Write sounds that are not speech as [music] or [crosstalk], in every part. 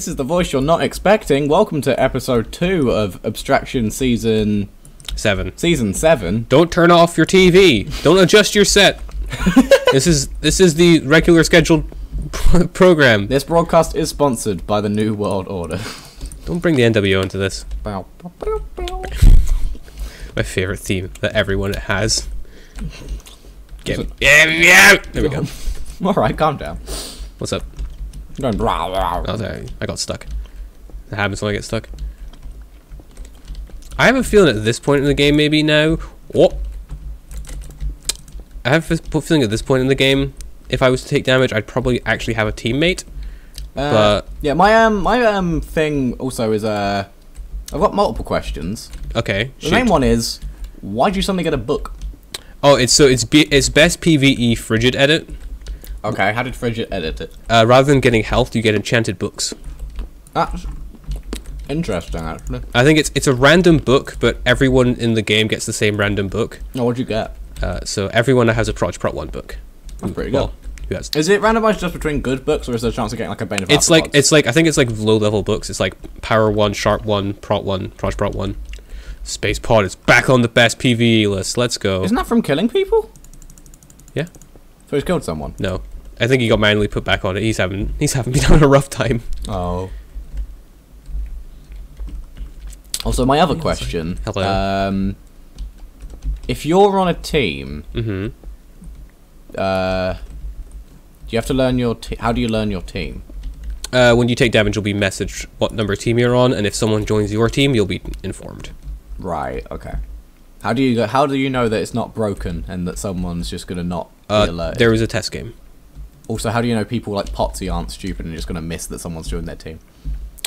This is the voice you're not expecting. Welcome to episode two of Abstraction season Seven. season seven. Don't turn off your TV. Don't adjust your set. [laughs] this is this is the regular scheduled pro- program. This broadcast is sponsored by the New World Order. Don't bring the NWO into this. Bow, bow, bow, bow. My favorite theme that everyone has. Get. Yeah, yeah. There we go. [laughs] All right, calm down. What's up? You're going blah, blah. Oh, sorry. I got stuck. It happens when I get stuck. I have a feeling at this point in the game, maybe now. What? I have a feeling at this point in the game, if I was to take damage, I'd probably actually have a teammate. Uh, But- yeah, my um my um thing also is uh I've got multiple questions. Okay. The shoot. main one is why'd you suddenly get a book? Oh, it's so it's B- it's best PVE frigid edit. Okay, how did Frigid edit it? Uh, rather than getting health, you get enchanted books. That's interesting actually. I think it's it's a random book, but everyone in the game gets the same random book. Oh, what'd you get? Uh, so everyone has a Proj Prot one book. That's pretty good. who has? Is it randomized just between good books, or is there a chance of getting like a Bane of It's like Arthropods? it's like I think it's like low level books. It's like Power One, Sharp One, Prot One, Proj Prot One. Space Pod is back on the best PVE list. Let's go. Isn't that from killing people? So he's killed someone. No, I think he got manually put back on it. He's having he's having [laughs] been having a rough time. Oh. Also, my other question. Hello. Um, if you're on a team, hmm uh, do you have to learn your? Te- how do you learn your team? Uh, when you take damage, you'll be messaged what number team you're on, and if someone joins your team, you'll be informed. Right. Okay. How do you go? How do you know that it's not broken and that someone's just gonna not Uh, alerted? there was a test game. Also, how do you know people like Potsy aren't stupid and just gonna miss that someone's joined their team?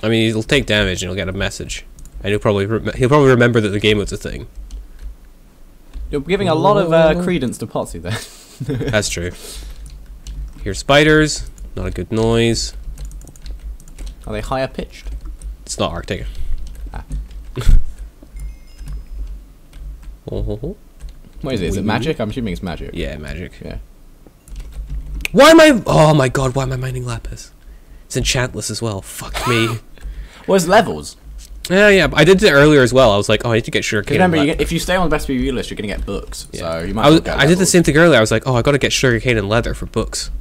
I mean, he'll take damage and he'll get a message, and he'll probably rem- he'll probably remember that the game was a thing. You're giving a lot of uh, credence to Potsy there. [laughs] That's true. Here's spiders, not a good noise. Are they higher pitched? It's not Arctic. Ah. [laughs] oh, What is it? Is it magic? I'm assuming it's magic. yeah, magic. Yeah. Why am I? Oh my god! Why am I mining lapis? It's enchantless as well. Fuck me. [laughs] Well, it's levels. yeah, yeah. I did it earlier as well. I was like, oh, I need to get sugarcane. Remember, and you get, if you stay on the best PvE list, you're gonna get books. Yeah. So you might. I, was, get I did the same thing earlier. I was like, oh, I gotta get sugarcane and leather for books.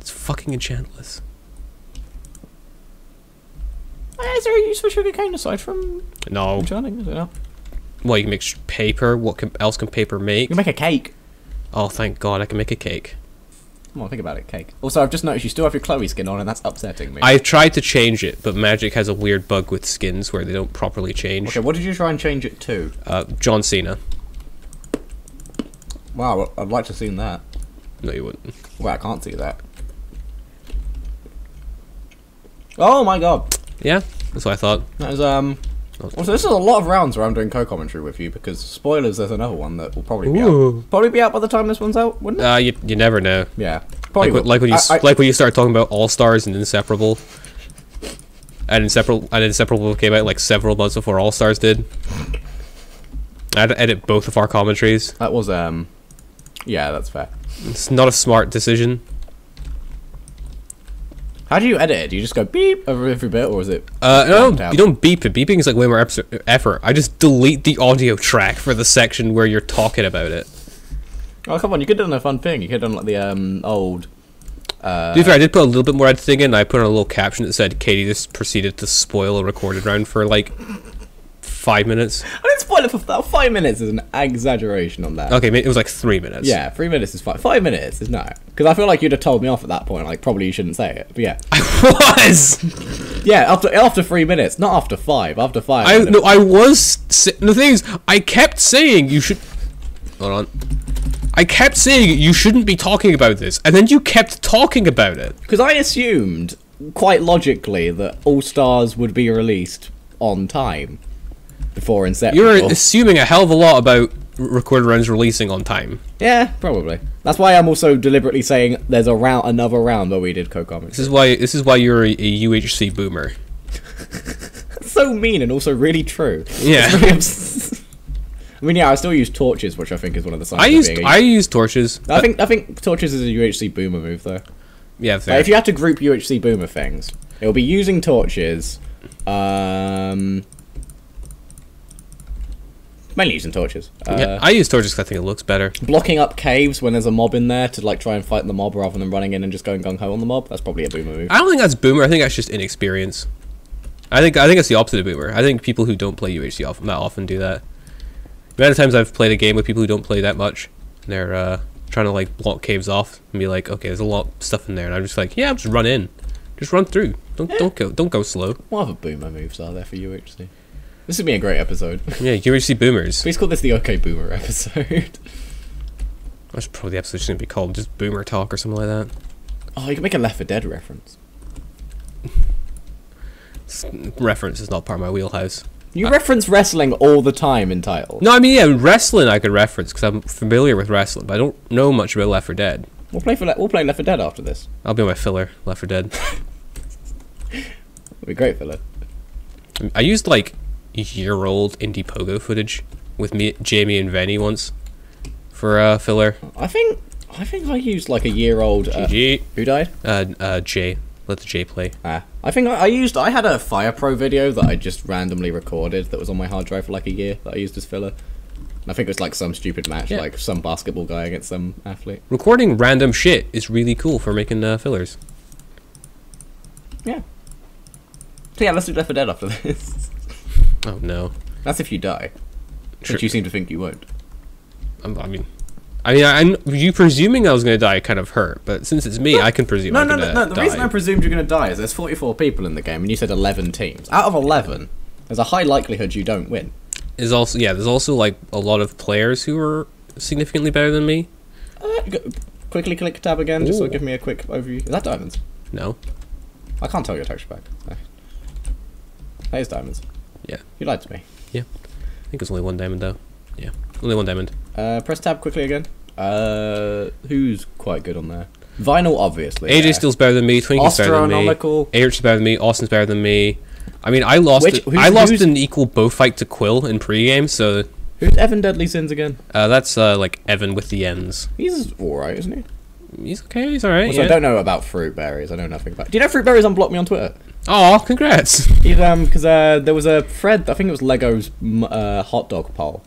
It's fucking enchantless. Is there a use for sugarcane aside from No. enchanting? Is it not? Well, you can make paper. What can, else can paper make? You can make a cake. Oh, thank God, I can make a cake. Come on, think about it. Cake. Also, I've just noticed you still have your Chloe skin on, and that's upsetting me. I've tried to change it, but Magic has a weird bug with skins where they don't properly change. Okay, what did you try and change it to? Uh, John Cena. Wow, I'd like to see that. No, you wouldn't. Well, I can't see that. Oh my god, Yeah, that's what I thought. that is um. Also, this is a lot of rounds where I'm doing co-commentary with you because spoilers. There's another one that will probably be Ooh. out. Probably be out by the time this one's out, wouldn't it? Uh, you, you never know. yeah, probably. Like, when- like when you I- s I- like when you start talking about All Stars and Inseparable. And Inseparable and Inseparable came out like several months before All Stars did. I had to edit both of our commentaries. that was um. Yeah, that's fair. It's not a smart decision. How do you edit it? Do you just go beep over every bit, or is it? Uh, no, you don't beep it. Beeping is like way more effort. I just delete the audio track for the section where you're talking about it. Oh come on, you could have done a fun thing. You could have done like the um old. Uh, To be fair, I did put a little bit more editing in. And I put in a little caption that said Katie just proceeded to spoil a recorded round for like five minutes. I didn't spoil it for that. Five minutes is an exaggeration on that. Okay, it was like three minutes. Yeah, three minutes is fine. Five minutes is no, because I feel like you'd have told me off at that point. Like probably you shouldn't say it. But yeah, [laughs] I was. yeah. After after three minutes, not after five. After five. I no, I was. The thing is, I kept saying you should. Hold on. I kept saying you shouldn't be talking about this, and then you kept talking about it. Because I assumed, quite logically, that All Stars would be released on time before Inception. You're assuming a hell of a lot about r- recorded rounds releasing on time. yeah, probably. That's why I'm also deliberately saying there's a round, another round where we did co-commentary. This is why. This is why you're a, a UHC boomer. [laughs] so mean and also really true. Yeah. Really [laughs] I mean, yeah, I still use torches, which I think is one of the signs. I use used. being a- I used torches. I think I think torches is a UHC boomer move though. Yeah, Like, if you had to group UHC boomer things, It'll be using torches. Um, mainly using torches. Uh, yeah, I use torches 'cause I think it looks better. blocking up caves when there's a mob in there to like try and fight the mob rather than running in and just going gung ho on the mob. That's probably a boomer move. I don't think that's boomer. I think that's just inexperience. I think I think it's the opposite of boomer. I think people who don't play UHC often that often do that. The amount of times I've played a game with people who don't play that much, and they're uh, trying to like block caves off and be like, okay, there's a lot of stuff in there, and I'm just like, yeah, just run in, just run through. Don't don't go don't go slow. What other boomer moves are there for UHC? This would be a great episode. Yeah, UHC boomers. Please call this the OK Boomer episode. [laughs] That's probably the episode's gonna be called just boomer talk or something like that. oh, you can make a Left 4 Dead reference. Reference is not part of my wheelhouse. You reference wrestling all the time in titles. No, I mean yeah, wrestling I could reference because I'm familiar with wrestling, but I don't know much about Left 4 Dead. We'll play for Le- we'll play Left 4 Dead after this. I'll be on my filler, Left 4 Dead. [laughs] It'll be great filler. I used like year old indie pogo footage with me, Jamie, and Venny once for uh, filler. I think I think I used like a year old. Uh, GG. who died? Uh, uh, Jay. Let the J play. Ah, I think I, I used. I had a Fire Pro video that I just randomly recorded that was on my hard drive for like a year that I used as filler. And I think it was like some stupid match, Yeah. like some basketball guy against some athlete. Recording random shit is really cool for making uh, fillers. Yeah. So yeah, let's do Left 4 Dead after this. [laughs] Oh no. That's if you die, Sure. which you seem to think you won't. Um, I mean, I mean, I, I'm you presuming I was gonna die kind of hurt, but since it's me, I can presume No, no, no, no. The die. reason I presumed you're going to die is there's 44 people in the game, and you said 11 teams. Out of 11, there's a high likelihood you don't win. is also yeah. There's also like a lot of players who are significantly better than me. Uh, go, quickly click tab again, just so Ooh. give me a quick overview. Is that diamonds? No. I can't tell your texture pack. No. That is diamonds. Yeah. You lied to me. Yeah. I think it's only one diamond though. Yeah, only one diamond. Uh, press tab quickly again. Uh, who's quite good on there? Vinyl, obviously. AJ yeah. Better than me. Twinkie's better than me. Astronomical. Is better than me. Austin's better than me. I mean, I lost. Which- who's- I lost an equal bow fight to Quill in pregame, so Who's Evan Deadly Sins again? uh, that's uh, like Evan with the ends. He's alright, isn't he? He's okay. He's all right. Also, I don't know about fruit berries. I know nothing about. Do you know fruit berries unblocked me on Twitter? Oh, congrats! He's um because uh there was a thread. I think it was Lego's uh, hot dog poll.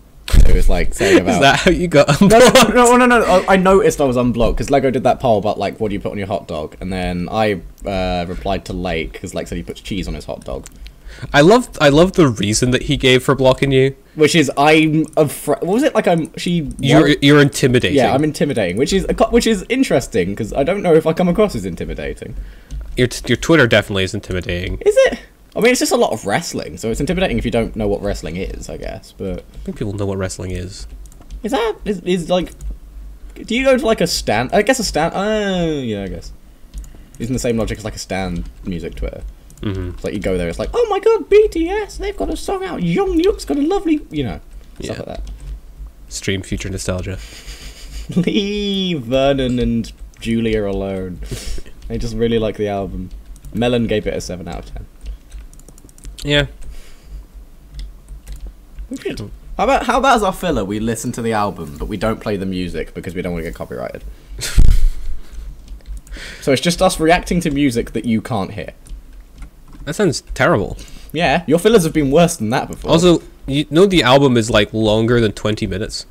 It was like saying [laughs] about. Is that how you got? no, no, no, no, no, no. I noticed I was unblocked because Lego did that poll about like what do you put on your hot dog, and then I uh, replied to Lake because Lake said he puts cheese on his hot dog, I love. I love the reason that he gave for blocking you. which is I'm afraid. What was it like? I'm she. You're you're intimidating. yeah, I'm intimidating, which is which is interesting because I don't know if I come across as intimidating. Your t- your Twitter definitely is intimidating. Is it? I mean, it's just a lot of wrestling, so it's intimidating if you don't know what wrestling is, I guess. But I think people know what wrestling is. is that is, is like? Do you go to like a stand? I guess a stand. Oh, yeah, I guess. Isn't the same logic as like a stand music Twitter? Mm -hmm. It's like you go there, it's like, oh my god, BTS, they've got a song out. Young Nuke's got a lovely, you know, stuff Yeah. like that. Stream future nostalgia. [laughs] Leave Vernon and Julia alone. They just really like the album. Melon gave it a seven out of ten. Yeah. We should. How about how about as our filler, we listen to the album, but we don't play the music because we don't want to get copyrighted. [laughs] so it's just us reacting to music that you can't hear. That sounds terrible. Yeah, your fillers have been worse than that before. Also, you know the album is like longer than 20 minutes.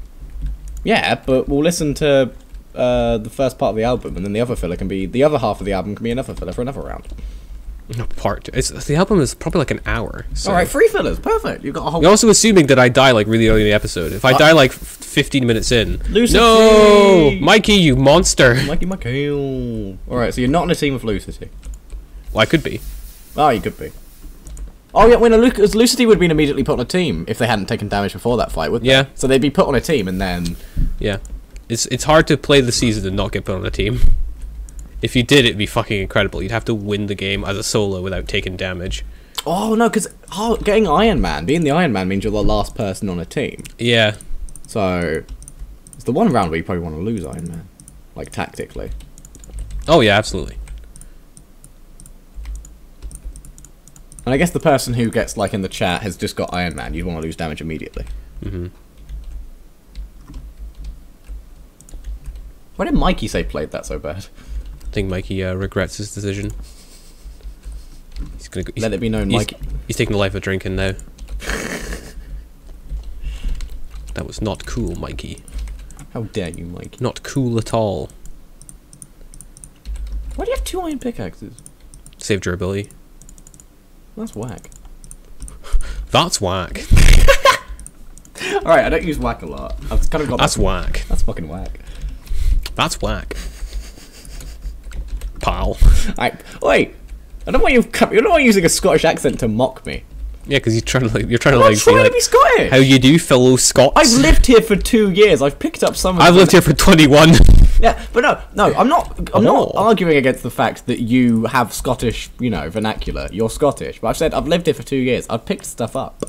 yeah, but we'll listen to uh, the first part of the album, and then the other filler can be the other half of the album can be another filler for another round. No, part. It's the album is probably like an hour. So. All right, three fillers, perfect. You've got a whole. You're also assuming that I die like really early in the episode. If I Uh, die like f- 15 minutes in, Lucy! no, Mikey, you monster. Mikey McHale. All right, so you're not in a team with Lucity. Well, I could be. Oh, you could be. Oh yeah, when a Luc- Lucity would have been immediately put on a team if they hadn't taken damage before that fight, would they? Yeah. So they'd be put on a team, and then Yeah, it's it's hard to play the season and not get put on a team. If you did, it'd be fucking incredible. You'd have to win the game as a solo without taking damage. oh no, because oh, getting Iron Man, being the Iron Man means you're the last person on a team. Yeah, So it's the one round where you probably want to lose Iron Man, like tactically. Oh yeah, absolutely. And I guess the person who gets like in the chat has just got Iron Man. You'd want to lose damage immediately. hmm Why did Mikey say played that so bad? I think Mikey uh, regrets his decision. He's gonna. Go, he's, Let it be known, he's, Mike. He's taking the life of drinking now. that was not cool, Mikey. How dare you, Mikey? Not cool at all. Why do you have two iron pickaxes? Save durability. That's whack. That's whack. [laughs] Alright, I don't use whack a lot. I've kind of got That's that- whack. That's fucking whack. That's whack. Pal. I wait. I don't want you. You're not using a Scottish accent to mock me. Yeah, because you're trying to like you're trying I'm to like trying be to like be Scottish. how you do, fellow Scots. I've lived here for two years. I've picked up some. Of I've lived here for 21. Yeah, but no, no. I'm not. I'm not Oh. arguing against the fact that you have Scottish, you know, vernacular. You're Scottish, but I've said I've lived here for two years. I've picked stuff up.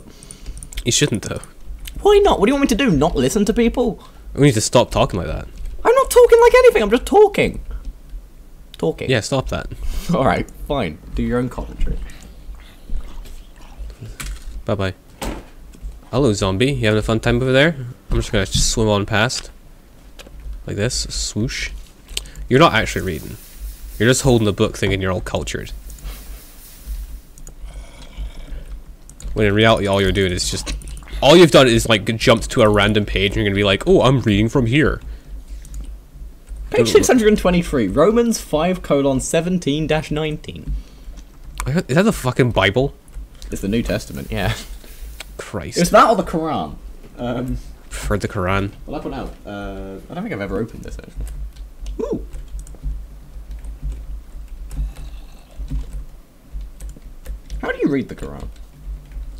you shouldn't though. Why not? What do you want me to do? Not listen to people? We need to stop talking like that. Like anything. I'm just talking. Talking. Yeah, stop that. [laughs] All right. Fine. Do your own commentary. Bye bye. Hello, zombie. You having a fun time over there? I'm just gonna just swim on past. Like this. Swoosh. You're not actually reading. You're just holding the book thinking you're all cultured. When in reality, all you're doing is just. All you've done is like jumped to a random page and you're gonna be like, oh, I'm reading from here. Page 623. Romans 5 colon 17 dash 19. Is that the fucking Bible? It's the New Testament. Yeah. Christ. It's that or the Quran. Um. For the Quran. Well, I put out. Uh, I don't think I've ever opened this actually. Ooh. How do you read the Quran?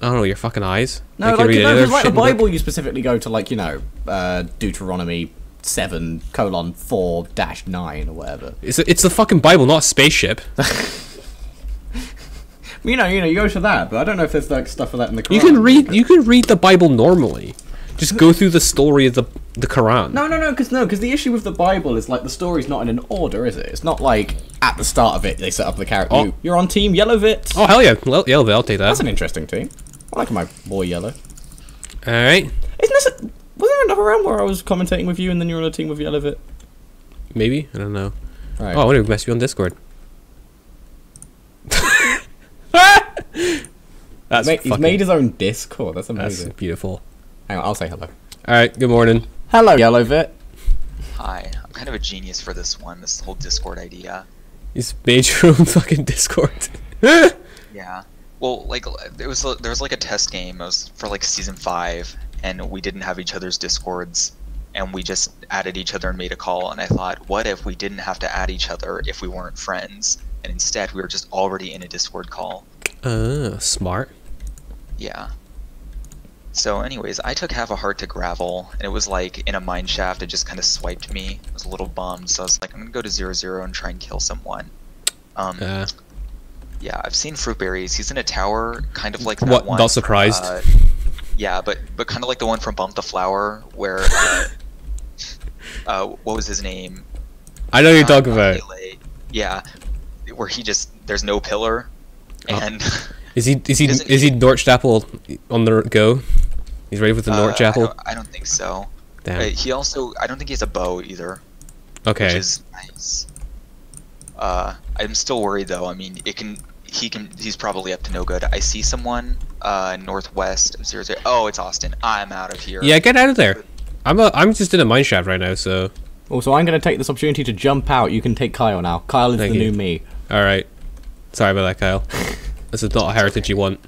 I don't know, your fucking eyes. No, like, you know, any 'cause other like the. Bible, you specifically go to like you know uh, Deuteronomy seven colon four dash nine or whatever. It's, it's the fucking Bible, not a spaceship. [laughs] You know, you know, you go to that, but I don't know if there's like stuff for that in the Quran. You can read you can read the Bible normally. Just go through the story of the the Quran. No, no, no, because no, because the issue with the Bible is like the story's not in an order, is it? It's not like at the start of it they set up the character. Oh. You, you're on Team Yellowvit. Oh hell yeah, well, yeah, I'll take that. That's an interesting team. I like my boy Yellow. All right, Isn't this? A, wasn't there another round where I was commentating with you and then you were on a team with Yellowvit? maybe I don't know. Right. Oh, I want to mess you on Discord. [laughs] That's Ma- he's made his own Discord. That's amazing. that's amazing. beautiful. Hang on, I'll say hello. All right, good morning. Hello, Yellowvit. Hi, I'm kind of a genius for this one, this whole Discord idea. He's made your own [laughs] fucking Discord. Yeah. Well, like there was there was like a test game. It was for like season five, and we didn't have each other's Discords, and we just added each other and made a call. And I thought, what if we didn't have to add each other if we weren't friends, and instead we were just already in a Discord call? uh, smart. Yeah. So, anyways, I took half a heart to gravel, and it was like in a mine shaft. It just kind of swiped me. I was a little bummed, so I was like, I'm gonna go to zero zero and try and kill someone. Um, Uh, yeah, I've seen fruit berries. He's in a tower, kind of like that What, one. not surprised? uh, yeah, but but kind of like the one from Bump the Flower, where uh, [laughs] uh, what was his name? I know what you're Uh, talking about. Melee. Yeah, where he just there's no pillar, Oh. and Is he is he [laughs] Doesn't is he he- Nordstapel on the go? He's ready with the uh, I, Nordstapel. don't, I don't think so. Damn. Uh, he also I don't think he has a bow either, okay. which is nice. Uh, I'm still worried though. I mean, it can he can he's probably up to no good. I see someone uh northwest of zero zero. Oh, it's Austin. I'm out of here. Yeah, get out of there. I'm a, I'm just in a mine shaft right now, so Also, I'm going to take this opportunity to jump out. You can take Kyle now. Kyle is Thank the you. new me. all right. Sorry about that, Kyle. [laughs] this is not a heritage you want.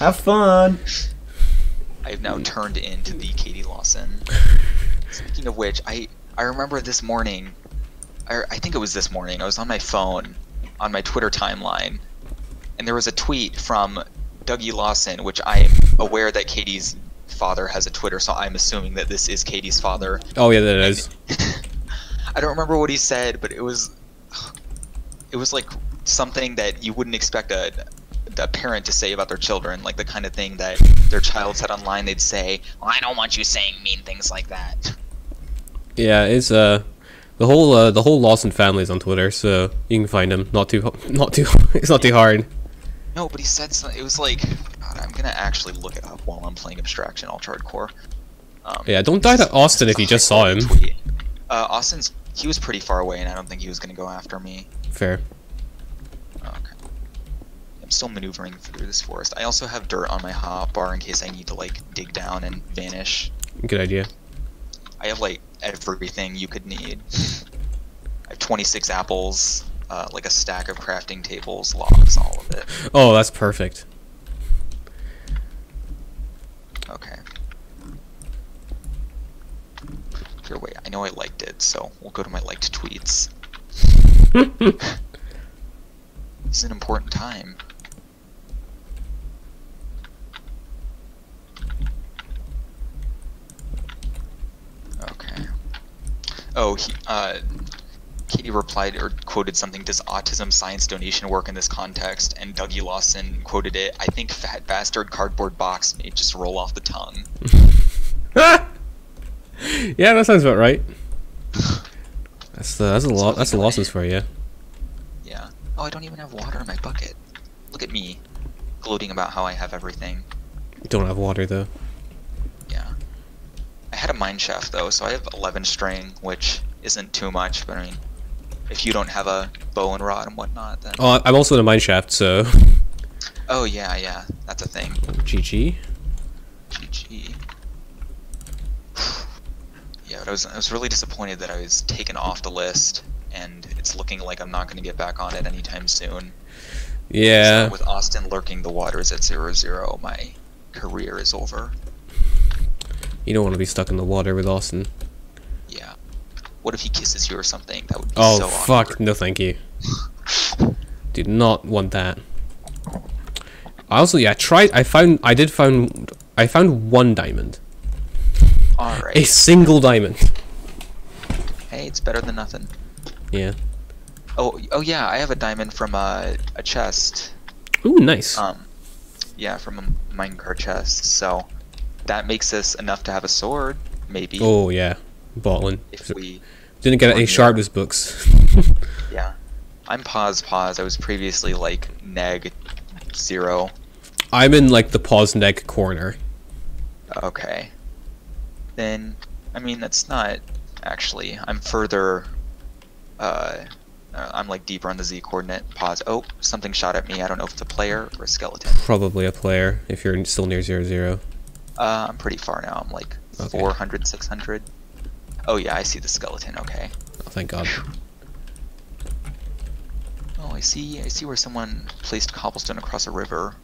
Have fun. I've now turned into the Katie Lawson. [laughs] Speaking of which, I I remember this morning, I, I think it was this morning. I was on my phone, on my Twitter timeline, and there was a tweet from Dougie Lawson, which I'm aware that Katie's father has a Twitter, so I'm assuming that this is Katie's father. Oh yeah, that is. [laughs] I don't remember what he said, but it was it was like something that you wouldn't expect a a parent to say about their children, like the kind of thing that their child said online. They'd say, well, "I don't want you saying mean things like that." Yeah, it's uh the whole uh, the whole Lawson family is on Twitter, so you can find him. Not too not too [laughs] it's not too hard. No, but he said something. It was like, God, I'm gonna actually look it up while I'm playing Abstraction Ultra Hardcore. Um, Yeah, don't die to Austin if you just saw him. tweet. Uh, Austin's he was pretty far away, and I don't think he was gonna go after me. Fair. Okay. I'm still maneuvering through this forest. I also have dirt on my hotbar in case I need to like dig down and vanish. Good idea. I have like everything you could need. I have 26 apples, uh, like a stack of crafting tables, logs, all of it. Oh, that's perfect. Okay. Here, wait. I know I liked it, so we'll go to my liked tweets. [laughs] It's an important time. Okay. Oh, he, uh, Katie replied or quoted something, does autism science donation work in this context? And Dougie Lawson quoted it, I think fat bastard cardboard box may just roll off the tongue. [laughs] yeah, that sounds about right. [sighs] That's the that's a lot. That's the Lawsons for you. Yeah. Oh, I don't even have water in my bucket. Look at me, gloating about how I have everything. Don't have water though. Yeah. I had a mine shaft though, so I have 11 string, which isn't too much, but I mean, if you don't have a bow and rod and whatnot, then. Oh, I'm also in a mine shaft, so Oh yeah, yeah, that's a thing. GG. GG. yeah, but I was I was really disappointed that I was taken off the list, and it's looking like I'm not going to get back on it anytime soon. Yeah. So with Austin lurking the waters at zero zero, my career is over. You don't want to be stuck in the water with Austin. Yeah. What if he kisses you or something? That would be Oh so fuck! awkward. No, thank you. [laughs] Did not want that. I also yeah I tried. I found I did found I found one diamond. All right. A single diamond. Hey, it's better than nothing. Yeah. Oh, oh yeah, I have a diamond from a, a chest. Ooh, nice. Um, yeah, from a minecart chest. So that makes us enough to have a sword, maybe. oh yeah, bottling. If we, Didn't get any Yeah. sharpness books. [laughs] yeah. I'm pause pause. I was previously like neg zero. I'm in like the pause neck corner. Okay. Then, I mean, that's not actually. I'm further. Uh, uh, I'm like deeper on the z coordinate. Pause. Oh, something shot at me. I don't know if it's a player or a skeleton. Probably a player if you're still near zero zero. Uh, I'm pretty far now. I'm like Okay. 400, 600. Oh yeah, I see the skeleton. Okay. Oh, thank God. Oh, I see. I see where someone placed cobblestone across a river.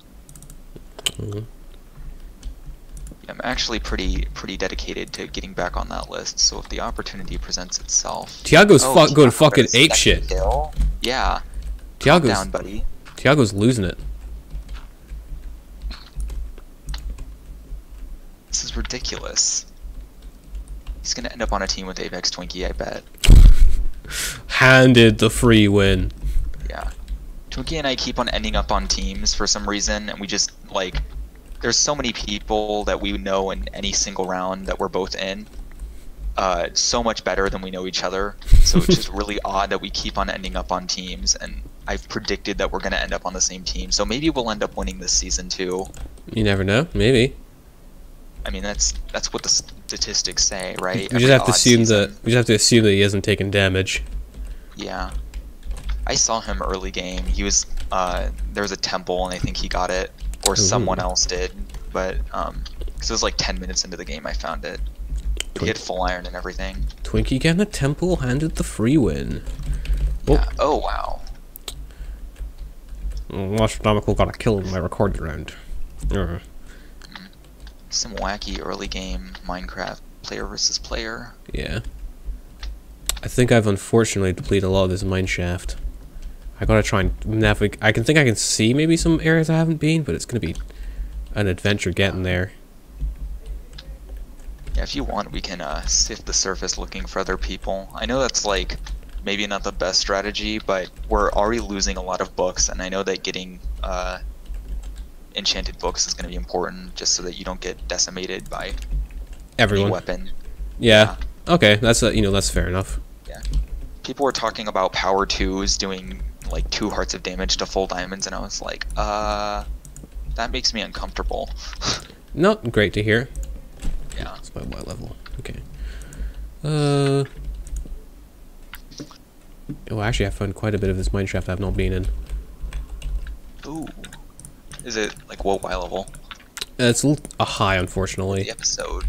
Mhm. I'm actually pretty pretty dedicated to getting back on that list. So if the opportunity presents itself, Tiago's Oh, fuck going fucking ape shit. Yeah. Tiago's down, buddy. Tiago's losing it. This is ridiculous. He's gonna end up on a team with Apex Twinkie, I bet. Handed the free win. Yeah. Twinkie and I keep on ending up on teams for some reason, and we just like. There's so many people that we know in any single round that we're both in. Uh, so much better than we know each other. So it's just [laughs] really odd that we keep on ending up on teams, and I've predicted that we're gonna end up on the same team. So maybe we'll end up winning this season too. You never know. Maybe. I mean, that's that's what the statistics say, right? We Every just have to assume season. that we just have to assume that he hasn't taken damage. Yeah. I saw him early game. He was uh there was a temple and I think he got it or someone else did. But um cuz it was like 10 minutes into the game I found it. He had full iron and everything. Twinkie getting the temple handed the free win. Oh. Yeah. Oh wow. Astronomical got a kill in my recorded round. Uh, Some wacky early game Minecraft player versus player. yeah. I think I've unfortunately depleted a lot of this mine shaft. I gotta try and navigate. I can think I can see maybe some areas I haven't been, but it's gonna be an adventure getting there. Yeah, if you want we can uh sift the surface looking for other people. I know that's like maybe not the best strategy, but we're already losing a lot of books and I know that getting uh enchanted books is going to be important just so that you don't get decimated by Everyone. weapon. Yeah. Okay, that's uh, you know that's fair enough. Yeah. People were talking about power twos doing like two hearts of damage to full diamonds, and I was like, uh, that makes me uncomfortable. [laughs] Not great to hear. yeah. It's my what level? Okay. Uh. Oh, actually, I found quite a bit of this mine shaft I've not been in. Ooh. Is it like what Y level? It's a high, unfortunately. The episode.